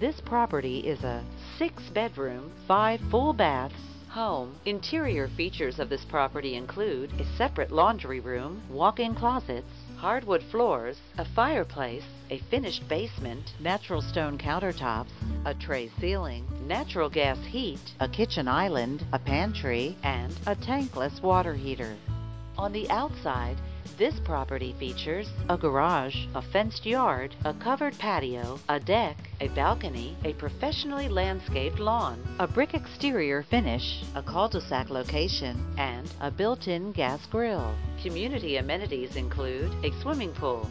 This property is a six-bedroom, five full baths home. Interior features of this property include a separate laundry room, walk-in closets, hardwood floors, a fireplace, a finished basement, natural stone countertops, a tray ceiling, natural gas heat, a kitchen island, a pantry, and a tankless water heater. On the outside, this property features a garage, a fenced yard, a covered patio, a deck, a balcony, a professionally landscaped lawn, a brick exterior finish, a cul-de-sac location, and a built-in gas grill. Community amenities include a swimming pool,